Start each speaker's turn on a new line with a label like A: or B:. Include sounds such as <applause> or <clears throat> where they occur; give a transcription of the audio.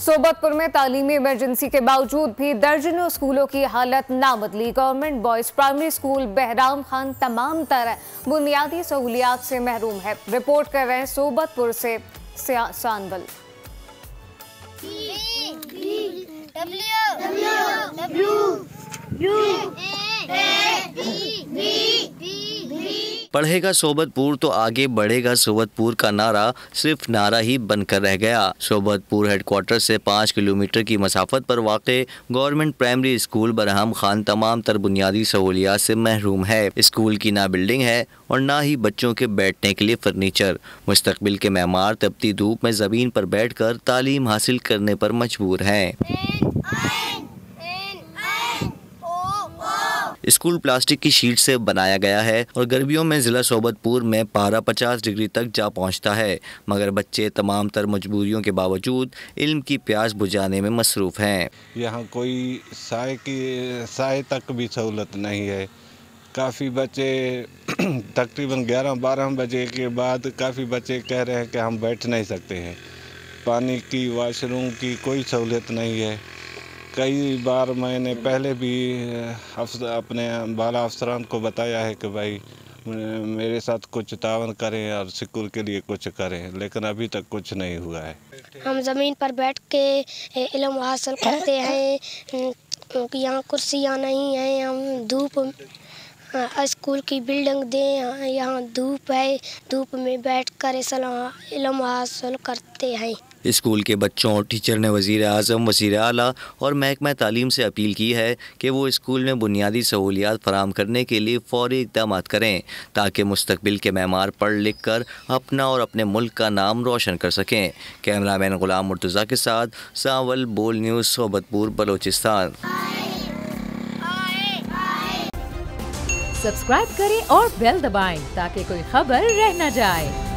A: सोबतपुर में तालीमी इमरजेंसी के बावजूद भी दर्जनों स्कूलों की हालत ना बदली government boys primary school Bahram Khan तमाम तरह बुनियादी सहूलियात से महरूम है रिपोर्ट कर रहे हैं सोबतपुर से सानवल
B: पढ़ेगा सोबतपुर तो आगे बढ़ेगा सोबतपुर का नारा, सिर्फ़ नारा ही बनकर रह गया। सोबतपुर हेडक्वार्टर से पाँच किलोमीटर की मसाफत पर वाक़, government primary school Barham Khan तमाम तर बुनियादी सहूलियात से महरूम है। स्कूल की ना बिल्डिंग है और ना ही बच्चों के बैठने के लिए फर्नीचर मुस्तबिल के मेमार तपती धूप में ज़मीन पर बैठ कर तालीम हासिल करने पर मजबूर हैं। स्कूल प्लास्टिक की शीट से बनाया गया है और गर्मियों में ज़िला सोबतपुर में पारा पचास डिग्री तक जा पहुँचता है। मगर बच्चे तमाम तर मजबूरियों के बावजूद इल्म की प्यास बुझाने में मसरूफ़ हैं।
C: यहाँ कोई साय की, साय तक भी सहूलत नहीं है। काफ़ी बच्चे <clears throat> तकरीबन ग्यारह, बारह बजे के बाद काफ़ी बच्चे कह रहे हैं कि हम बैठ नहीं सकते हैं। पानी की वाशरूम की कोई सहूलियत नहीं है। कई बार मैंने पहले भी अपने बाला अफसरान को बताया है कि भाई मेरे साथ कुछ तावन करें और स्कूल के लिए कुछ करें, लेकिन अभी तक कुछ नहीं हुआ है।
D: हम ज़मीन पर बैठ के इलम हासिल करते हैं यहाँ कुर्सियाँ नहीं हैं, हम धूप स्कूल की बिल्डिंग दें, यहाँ धूप है, धूप में बैठ कर इलम हासिल करते हैं।
B: स्कूल के बच्चों और टीचर ने वज़ीर अजम वज़ीर अला और महकमा तालीम से अपील की है कि वो स्कूल में बुनियादी सहूलियात फराम करने के लिए फौरी इकदाम करें, ताकि मुस्तबिल के मैमार पढ़ लिख कर अपना और अपने मुल्क का नाम रोशन कर सकें। कैमरा मैन गुलाम मुर्तज़ा के साथ सावल, बोल न्यूज़, सोबतपुर, बलोचिस्तान।
E: सब्सक्राइब करें और बेल दबाएँ, ताकि कोई खबर रह न जाए।